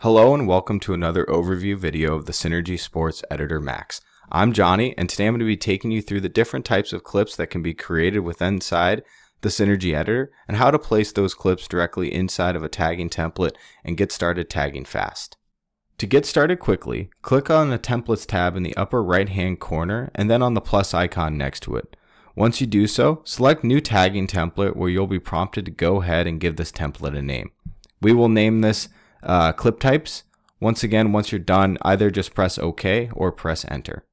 Hello and welcome to another overview video of the Synergy Sports Editor Max. I'm Johnny and today I'm going to be taking you through the different types of clips that can be created with inside the Synergy Editor and how to place those clips directly inside of a tagging template and get started tagging fast. To get started quickly, click on the Templates tab in the upper right hand corner and then on the plus icon next to it. Once you do so, select New Tagging Template where you'll be prompted to go ahead and give this template a name. We will name this uh, clip types. Once again, once you're done, either just press OK or press Enter.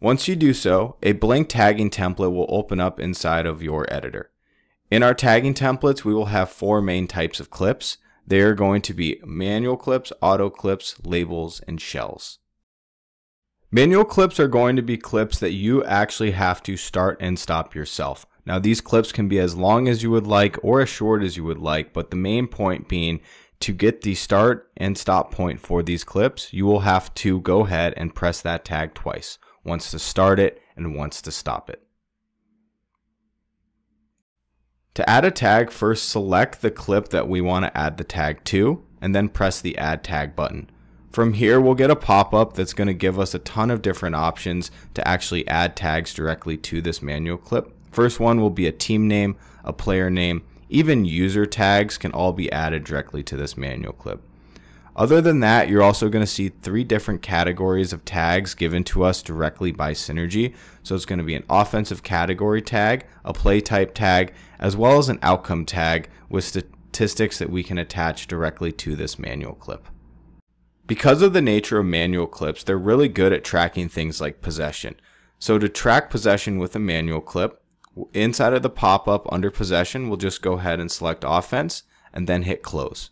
Once you do so, a blank tagging template will open up inside of your editor. In our tagging templates, we will have four main types of clips. They are going to be manual clips, auto clips, labels, and shells. Manual clips are going to be clips that you actually have to start and stop yourself. Now these clips can be as long as you would like or as short as you would like, but the main point being to get the start and stop point for these clips, you will have to go ahead and press that tag twice, once to start it and once to stop it. To add a tag, first select the clip that we want to add the tag to, and then press the add tag button. From here, we'll get a pop-up that's going to give us a ton of different options to actually add tags directly to this manual clip. First one will be a team name, a player name, even user tags can all be added directly to this manual clip. Other than that, you're also going to see three different categories of tags given to us directly by Synergy. So it's going to be an offensive category tag, a play type tag, as well as an outcome tag with statistics that we can attach directly to this manual clip. Because of the nature of manual clips, they're really good at tracking things like possession. So to track possession with a manual clip, inside of the pop-up under possession, we'll just go ahead and select offense and then hit close.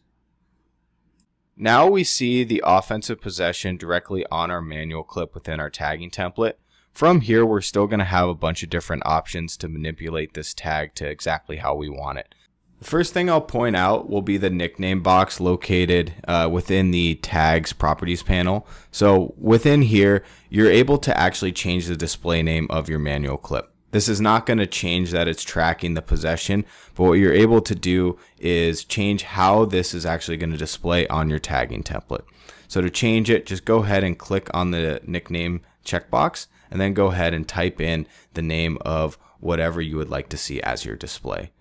Now we see the offensive possession directly on our manual clip within our tagging template. From here, we're still going to have a bunch of different options to manipulate this tag to exactly how we want it. The first thing I'll point out will be the nickname box located uh, within the tags properties panel. So within here, you're able to actually change the display name of your manual clip. This is not going to change that it's tracking the possession, but what you're able to do is change how this is actually going to display on your tagging template. So to change it, just go ahead and click on the nickname checkbox and then go ahead and type in the name of whatever you would like to see as your display.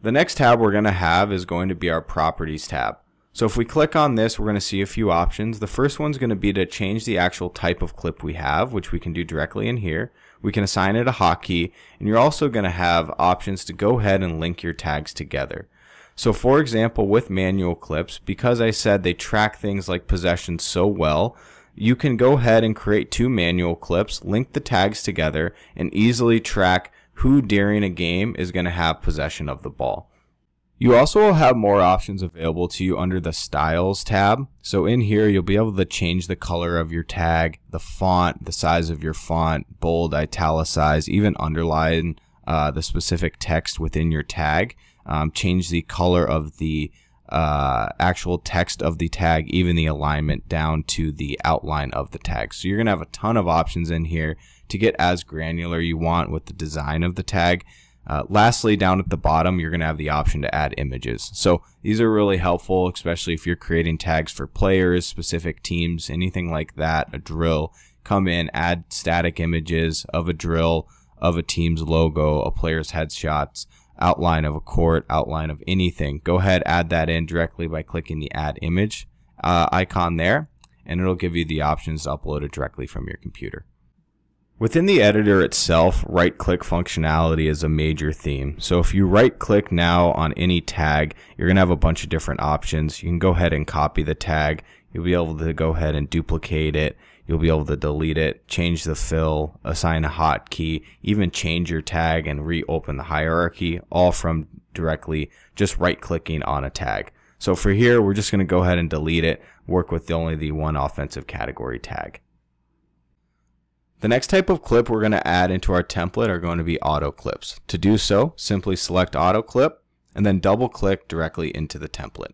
The next tab we're going to have is going to be our properties tab. So if we click on this, we're going to see a few options. The first one's going to be to change the actual type of clip we have, which we can do directly in here. We can assign it a hotkey, and you're also going to have options to go ahead and link your tags together. So for example, with manual clips, because I said they track things like possession so well, you can go ahead and create two manual clips, link the tags together, and easily track who during a game is going to have possession of the ball. You also will have more options available to you under the Styles tab. So in here, you'll be able to change the color of your tag, the font, the size of your font, bold, italicize, even underline uh, the specific text within your tag. Um, change the color of the uh, actual text of the tag, even the alignment down to the outline of the tag. So you're going to have a ton of options in here to get as granular you want with the design of the tag. Uh, lastly, down at the bottom, you're going to have the option to add images. So these are really helpful, especially if you're creating tags for players, specific teams, anything like that, a drill. Come in, add static images of a drill, of a team's logo, a player's headshots, outline of a court, outline of anything. Go ahead, add that in directly by clicking the add image uh, icon there, and it'll give you the options to upload it directly from your computer. Within the editor itself, right click functionality is a major theme. So if you right click now on any tag, you're going to have a bunch of different options. You can go ahead and copy the tag. You'll be able to go ahead and duplicate it. You'll be able to delete it, change the fill, assign a hotkey, even change your tag and reopen the hierarchy, all from directly just right clicking on a tag. So for here, we're just going to go ahead and delete it, work with only the one offensive category tag. The next type of clip we're going to add into our template are going to be auto clips. To do so, simply select auto clip and then double click directly into the template.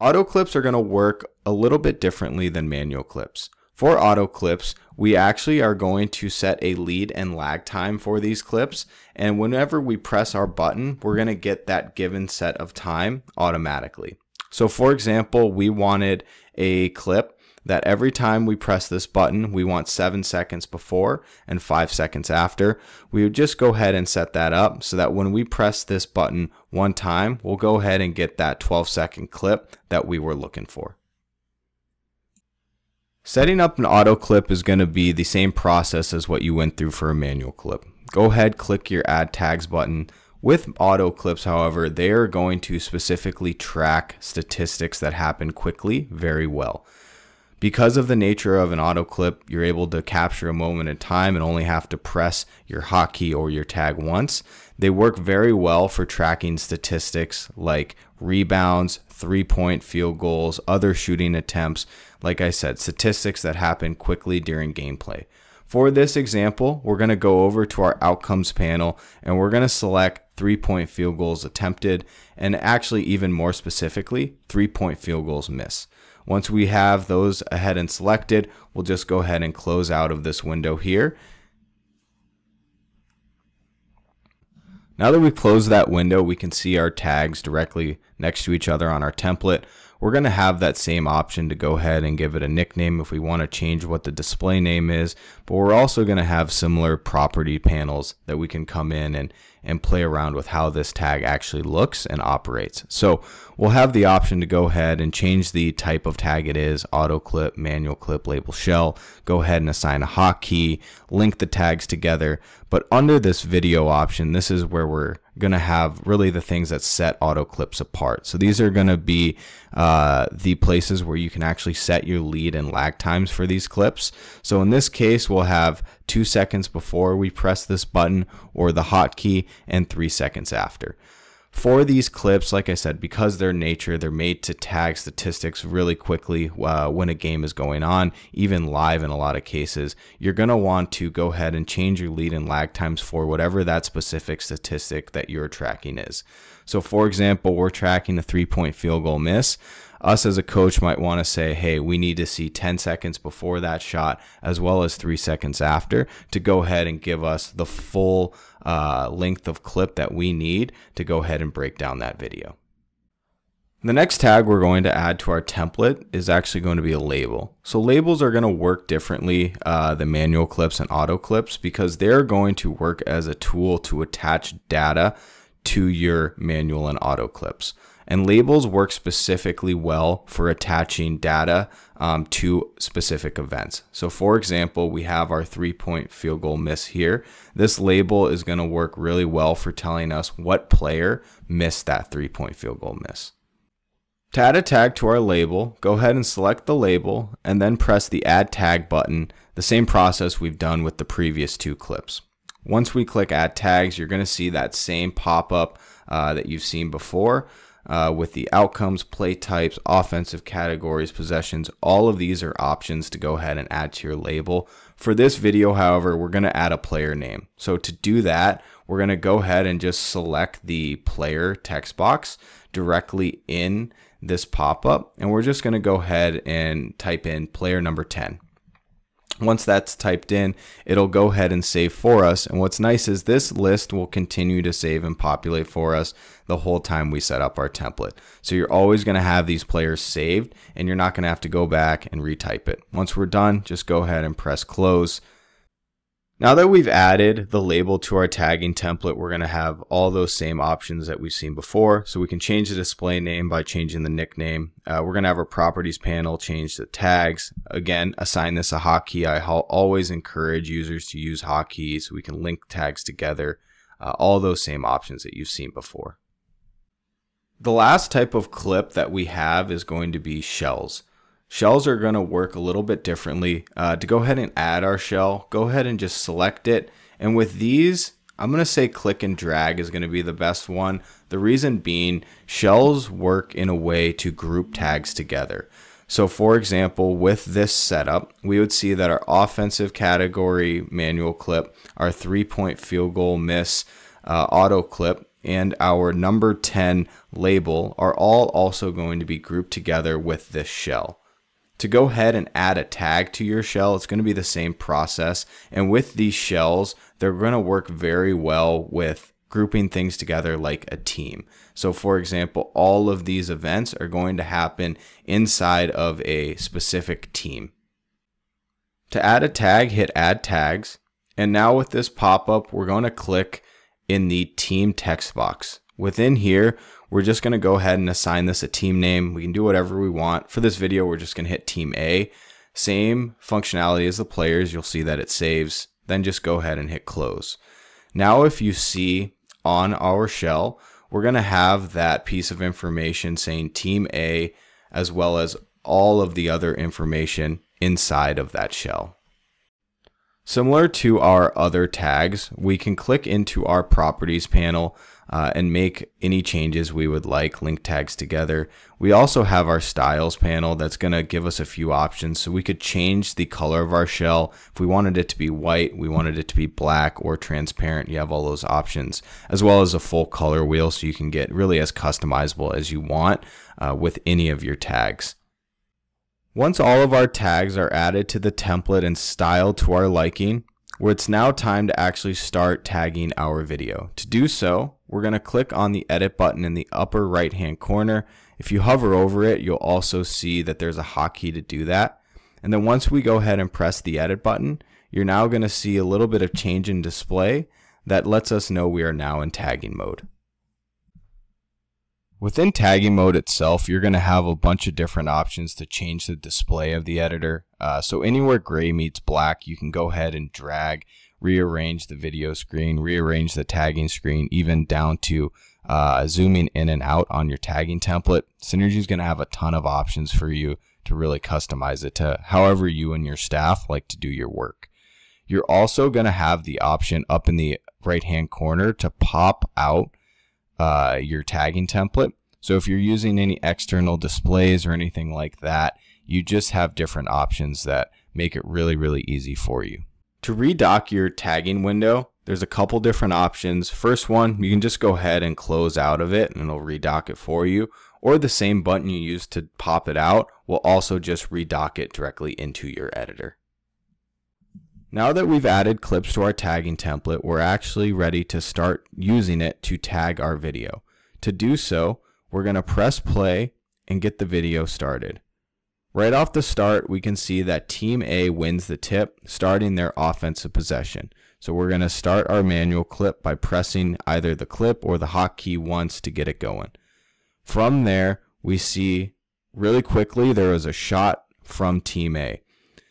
Auto clips are going to work a little bit differently than manual clips. For auto clips, we actually are going to set a lead and lag time for these clips. And whenever we press our button, we're going to get that given set of time automatically. So for example, we wanted a clip that every time we press this button, we want seven seconds before and five seconds after. We would just go ahead and set that up so that when we press this button one time, we'll go ahead and get that 12 second clip that we were looking for. Setting up an auto clip is going to be the same process as what you went through for a manual clip. Go ahead, click your add tags button. With auto clips, however, they are going to specifically track statistics that happen quickly very well. Because of the nature of an auto clip, you're able to capture a moment in time and only have to press your hotkey or your tag once. They work very well for tracking statistics like rebounds, three point field goals, other shooting attempts. Like I said, statistics that happen quickly during gameplay. For this example, we're going to go over to our outcomes panel and we're going to select three point field goals attempted and actually even more specifically, three point field goals miss. Once we have those ahead and selected, we'll just go ahead and close out of this window here. Now that we've closed that window, we can see our tags directly next to each other on our template. We're going to have that same option to go ahead and give it a nickname if we want to change what the display name is, but we're also going to have similar property panels that we can come in and, and play around with how this tag actually looks and operates. So we'll have the option to go ahead and change the type of tag it is, auto clip, manual clip, label shell, go ahead and assign a hotkey, link the tags together. But under this video option, this is where we're going to have really the things that set auto clips apart. So these are going to be uh, the places where you can actually set your lead and lag times for these clips. So in this case, we'll have two seconds before we press this button or the hotkey and three seconds after for these clips, like I said, because their nature, they're made to tag statistics really quickly uh, when a game is going on, even live in a lot of cases. You're going to want to go ahead and change your lead and lag times for whatever that specific statistic that you're tracking is. So, for example, we're tracking a three point field goal miss us as a coach might want to say, hey, we need to see 10 seconds before that shot as well as three seconds after to go ahead and give us the full uh, length of clip that we need to go ahead and break down that video. The next tag we're going to add to our template is actually going to be a label. So labels are going to work differently uh, than manual clips and auto clips because they're going to work as a tool to attach data to your manual and auto clips. And labels work specifically well for attaching data um, to specific events. So, for example, we have our three point field goal miss here. This label is going to work really well for telling us what player missed that three point field goal miss. To add a tag to our label, go ahead and select the label and then press the add tag button, the same process we've done with the previous two clips. Once we click add tags, you're going to see that same pop up uh, that you've seen before uh, with the outcomes, play types, offensive categories, possessions. All of these are options to go ahead and add to your label. For this video, however, we're going to add a player name. So to do that, we're going to go ahead and just select the player text box directly in this pop-up. And we're just going to go ahead and type in player number 10. Once that's typed in, it'll go ahead and save for us. And what's nice is this list will continue to save and populate for us the whole time we set up our template. So you're always going to have these players saved and you're not going to have to go back and retype it. Once we're done, just go ahead and press close. Now that we've added the label to our tagging template, we're going to have all those same options that we've seen before. So we can change the display name by changing the nickname. Uh, we're going to have our properties panel change the tags. Again, assign this a hotkey. I always encourage users to use hotkeys so we can link tags together. Uh, all those same options that you've seen before. The last type of clip that we have is going to be shells. Shells are going to work a little bit differently. Uh, to go ahead and add our shell, go ahead and just select it. And with these, I'm going to say click and drag is going to be the best one. The reason being, shells work in a way to group tags together. So for example, with this setup, we would see that our offensive category manual clip, our three point field goal miss uh, auto clip, and our number 10 label are all also going to be grouped together with this shell. To go ahead and add a tag to your shell, it's going to be the same process. And with these shells, they're going to work very well with grouping things together like a team. So for example, all of these events are going to happen inside of a specific team. To add a tag, hit add tags. And now with this pop-up, we're going to click in the team text box. Within here, we're just going to go ahead and assign this a team name. We can do whatever we want. For this video, we're just going to hit team A. Same functionality as the players. You'll see that it saves. Then just go ahead and hit close. Now, if you see on our shell, we're going to have that piece of information saying team A as well as all of the other information inside of that shell. Similar to our other tags, we can click into our properties panel uh, and make any changes we would like, link tags together. We also have our styles panel that's going to give us a few options. So we could change the color of our shell. If we wanted it to be white, we wanted it to be black or transparent, you have all those options, as well as a full color wheel so you can get really as customizable as you want uh, with any of your tags. Once all of our tags are added to the template and styled to our liking, where it's now time to actually start tagging our video. To do so, we're going to click on the edit button in the upper right hand corner. If you hover over it, you'll also see that there's a hotkey to do that. And then once we go ahead and press the edit button, you're now going to see a little bit of change in display that lets us know we are now in tagging mode. Within tagging mode itself, you're going to have a bunch of different options to change the display of the editor. Uh, so anywhere gray meets black, you can go ahead and drag, rearrange the video screen, rearrange the tagging screen, even down to uh, zooming in and out on your tagging template. Synergy is going to have a ton of options for you to really customize it to however you and your staff like to do your work. You're also going to have the option up in the right hand corner to pop out uh, your tagging template. So if you're using any external displays or anything like that, you just have different options that make it really, really easy for you. To redock your tagging window, there's a couple different options. First one, you can just go ahead and close out of it and it'll redock it for you. Or the same button you use to pop it out will also just redock it directly into your editor. Now that we've added clips to our tagging template, we're actually ready to start using it to tag our video. To do so, we're going to press play and get the video started. Right off the start, we can see that Team A wins the tip, starting their offensive possession. So we're going to start our manual clip by pressing either the clip or the hotkey once to get it going. From there, we see really quickly there was a shot from Team A.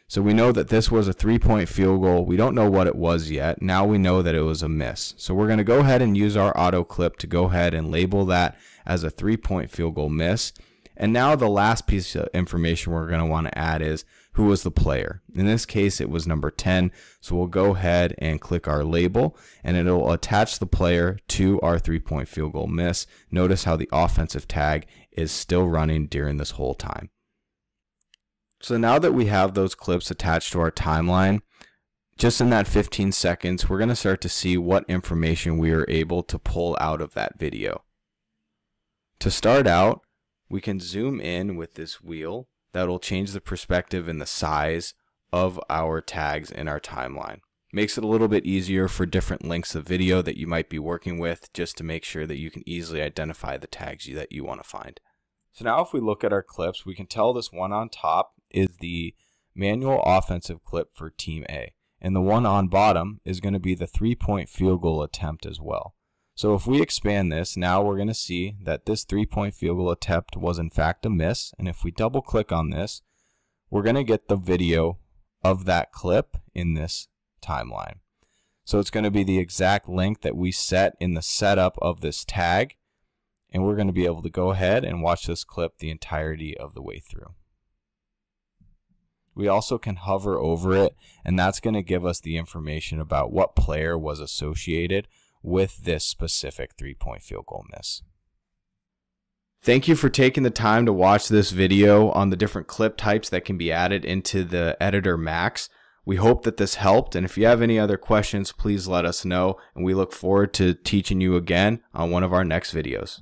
So we know that this was a three point field goal. We don't know what it was yet. Now we know that it was a miss. So we're going to go ahead and use our auto clip to go ahead and label that as a three point field goal miss. And now the last piece of information we're going to want to add is who was the player. In this case, it was number 10. So we'll go ahead and click our label and it'll attach the player to our three point field goal miss. Notice how the offensive tag is still running during this whole time. So now that we have those clips attached to our timeline, just in that 15 seconds, we're going to start to see what information we are able to pull out of that video. To start out, we can zoom in with this wheel that'll change the perspective and the size of our tags in our timeline. Makes it a little bit easier for different lengths of video that you might be working with just to make sure that you can easily identify the tags that you want to find. So now if we look at our clips, we can tell this one on top is the manual offensive clip for Team A. And the one on bottom is going to be the three-point field goal attempt as well. So if we expand this, now we're going to see that this three-point field goal attempt was in fact a miss. And if we double click on this, we're going to get the video of that clip in this timeline. So it's going to be the exact length that we set in the setup of this tag. And we're going to be able to go ahead and watch this clip the entirety of the way through. We also can hover over it, and that's going to give us the information about what player was associated with this specific three-point field goal miss. Thank you for taking the time to watch this video on the different clip types that can be added into the Editor Max. We hope that this helped, and if you have any other questions, please let us know, and we look forward to teaching you again on one of our next videos.